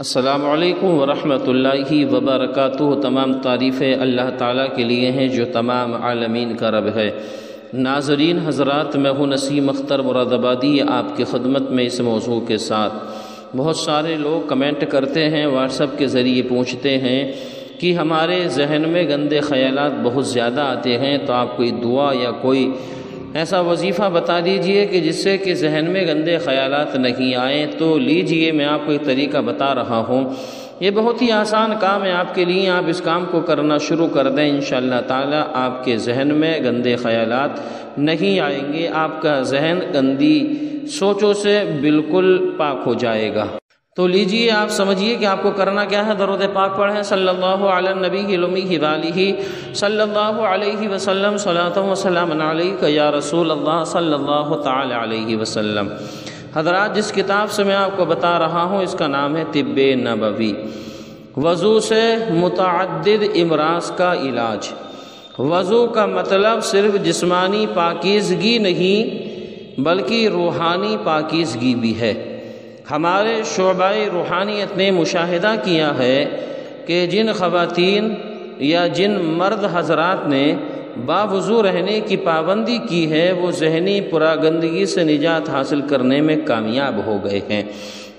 السلام علیکم ورحمۃ اللہ وبرکاتہ۔ تمام تعریفیں اللہ تعالیٰ کے لیے ہیں جو تمام عالمین کا رب ہے۔ ناظرین، حضرات، میں ہوں نسیم اختر مراد آبادی آپ کی خدمت میں اس موضوع کے ساتھ۔ بہت سارے لوگ کمنٹ کرتے ہیں، واٹس اپ کے ذریعے پوچھتے ہیں کہ ہمارے ذہن میں گندے خیالات بہت زیادہ آتے ہیں، تو آپ کوئی دعا یا کوئی ایسا وظیفہ بتا دیجیے کہ جس سے کہ ذہن میں گندے خیالات نہیں آئیں تو لیجیے میں آپ کو ایک طریقہ بتا رہا ہوں۔ یہ بہت ہی آسان کام ہے آپ کے لیے، آپ اس کام کو کرنا شروع کر دیں۔ انشاءاللہ تعالی آپ کے ذہن میں گندے خیالات نہیں آئیں گے۔ آپ کا ذہن گندی سوچوں سے بالکل پاک ہو جائے گا۔ تو لیجیے آپ سمجھیے کہ آپ کو کرنا کیا ہے؟ درود پاک پڑھیں صلی اللہ علیہ نبی علمی والی صلی اللہ علیہ وسلم صلاۃ وسلم علیہ یا رسول اللہ صلی اللہ تعالی علیہ وسلم۔ حضرات، جس کتاب سے میں آپ کو بتا رہا ہوں، اس کا نام ہے طب نبوی۔ وضو سے متعدد امراض کا علاج۔ وضو کا مطلب صرف جسمانی پاکیزگی نہیں، بلکہ روحانی پاکیزگی بھی ہے۔ ہمارے شعبہ روحانیت نے مشاہدہ کیا ہے کہ جن خواتین یا جن مرد حضرات نے باوضو رہنے کی پابندی کی ہے، وہ ذہنی پراگندگی سے نجات حاصل کرنے میں کامیاب ہو گئے ہیں۔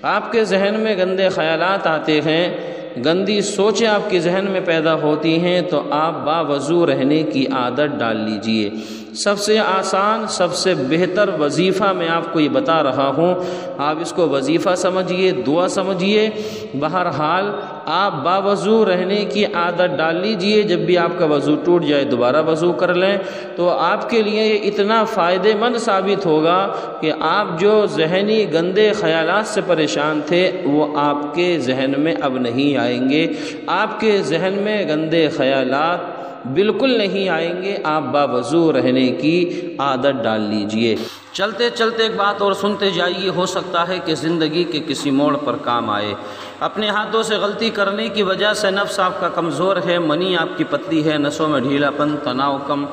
آپ کے ذہن میں گندے خیالات آتے ہیں، گندی سوچیں آپ کے ذہن میں پیدا ہوتی ہیں، تو آپ باوضو رہنے کی عادت ڈال لیجیے۔ سب سے آسان، سب سے بہتر وظیفہ میں آپ کو یہ بتا رہا ہوں۔ آپ اس کو وظیفہ سمجھیے دعا سمجھیے بہرحال، آپ باوضو رہنے کی عادت ڈال لیجیے۔ جب بھی آپ کا وضو ٹوٹ جائے، دوبارہ وضو کر لیں۔ تو آپ کے لیے یہ اتنا فائدہ مند ثابت ہوگا کہ آپ جو ذہنی گندے خیالات سے پریشان تھے، وہ آپ کے ذہن میں اب نہیں آئیں گے۔ آپ کے ذہن میں گندے خیالات بالکل نہیں آئیں گے، آپ باوضو رہنے کی عادت ڈال لیجیے۔ چلتے چلتے ایک بات اور سنتے جائیے، ہو سکتا ہے کہ زندگی کے کسی موڑ پر کام آئے۔ اپنے ہاتھوں سے غلطی کرنے کی وجہ سے نفس آپ کا کمزور ہے، منی آپ کی پتلی ہے، نسوں میں ڈھیلا پن تناؤ کم۔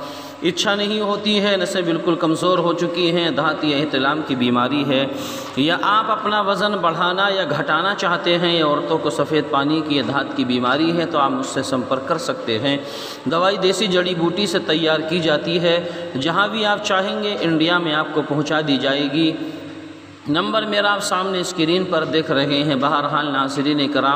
اچھا نہیں ہوتی ہے، نسیں بالکل کمزور ہو چکی ہیں، دھات یا احتلام کی بیماری ہے۔ یا آپ اپنا وزن بڑھانا یا گھٹانا چاہتے ہیں یا عورتوں کو سفید پانی کی دھات کی بیماری ہے، تو آپ مجھ سے سمپرک کر سکتے ہیں۔ دوائی دیسی جڑی بوٹی سے تیار کی جاتی ہے۔ جہاں بھی آپ چاہیں گے، انڈیا میں آپ کو پہنچا دی جائے گی۔ نمبر میرا آپ سامنے اسکرین پر دیکھ رہے ہیں۔ بہرحال ناظرین کرام۔